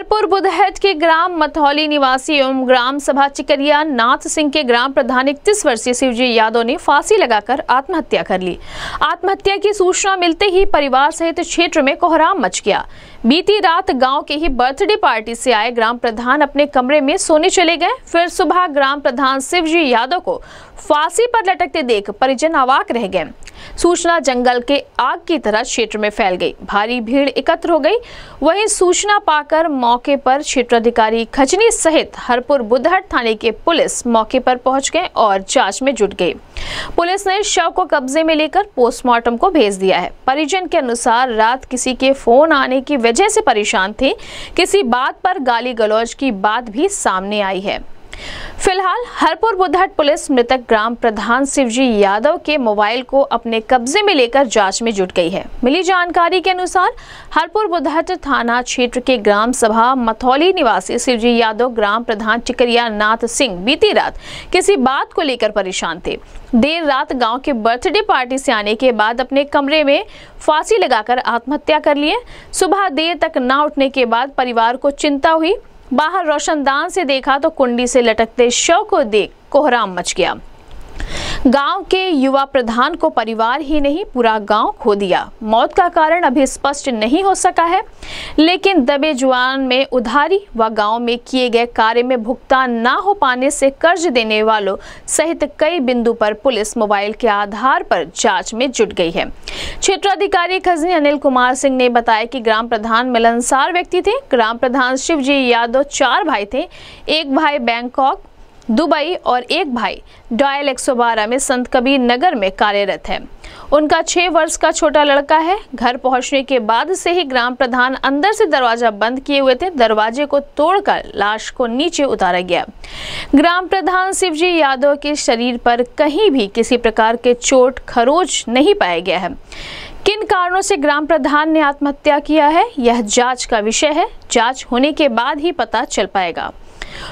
हरपुर बुधहट के ग्राम मथौली निवासी एवं ग्राम सभा चिकरिया नाथ सिंह के ग्राम प्रधान इकतीस वर्षीय शिवजी यादव ने फांसी लगाकर आत्महत्या कर ली। आत्महत्या की सूचना मिलते ही परिवार सहित क्षेत्र में कोहराम मच गया। बीती रात गाँव के ही बर्थडे पार्टी से आए ग्राम प्रधान अपने कमरे में सोने चले गए। फिर सुबह ग्राम प्रधान शिवजी यादव को फांसी पर लटकते देख परिजन अवाक रह गए। सूचना जंगल के आग की तरह क्षेत्र में फैल गई। भारी भीड़ एकत्र हो गई। वहीं सूचना पाकर मौके पर क्षेत्राधिकारी खजनी सहित हरपुर बुधहट थाने के पुलिस मौके पर पहुँच गए और जाँच में जुट गई। पुलिस ने शव को कब्जे में लेकर पोस्टमार्टम को भेज दिया है। परिजन के अनुसार रात किसी के फ़ोन आने की वजह से परेशान थे। किसी बात पर गाली गलौज की बात भी सामने आई है। फ़िलहाल हरपुर बुधहट पुलिस मृतक ग्राम प्रधान शिवजी यादव के मोबाइल को अपने कब्जे में लेकर जाँच में जुट गई है। मिली जानकारी के अनुसार हरपुर बुधहट थाना क्षेत्र के ग्राम सभा मथौली निवासी शिवजी यादव ग्राम प्रधान चिकरिया नाथ सिंह बीती रात किसी बात को लेकर परेशान थे। देर रात गाँव के बर्थडे पार्टी से आने के बाद अपने कमरे में फांसी लगाकर आत्महत्या कर लिए। सुबह देर तक न उठने के बाद परिवार को चिंता हुई। बाहर रोशनदान से देखा तो कुंडी से लटकते शव को देख कोहराम मच गया। गाँव के युवा प्रधान को परिवार ही नहीं, पूरा गाँव खो दिया। मौत का कारण अभी स्पष्ट नहीं हो सका है, लेकिन दबे जुआन में उधारी व गाँव में किए गए कार्य में भुगतान न हो पाने से कर्ज देने वालों सहित कई बिंदु पर पुलिस मोबाइल के आधार पर जाँच में जुट गई है। क्षेत्राधिकारी खजनी अनिल कुमार सिंह ने बताया कि ग्राम प्रधान मिलनसार व्यक्ति थे। ग्राम प्रधान शिवजी यादव चार भाई थे। एक भाई बैंकॉक दुबई और एक भाई डॉयल 112 में संत कबीर नगर में कार्यरत है। उनका छह वर्ष का छोटा लड़का है। घर पहुँचने के बाद से ही ग्राम प्रधान अंदर से दरवाज़ा बंद किए हुए थे। दरवाजे को तोड़कर लाश को नीचे उतारा गया। ग्राम प्रधान शिवजी यादव के शरीर पर कहीं भी किसी प्रकार के चोट, खरोच नहीं पाया गया है। किन कारणों से ग्राम प्रधान ने आत्महत्या किया है? यह जाँच का विषय है। जाँच होने के बाद ही पता चल पाएगा।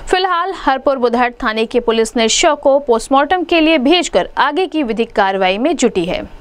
फ़िलहाल हरपुर बुधहट थाने की पुलिस ने शव को पोस्टमार्टम के लिए भेजकर आगे की विधिक कार्रवाई में जुटी है।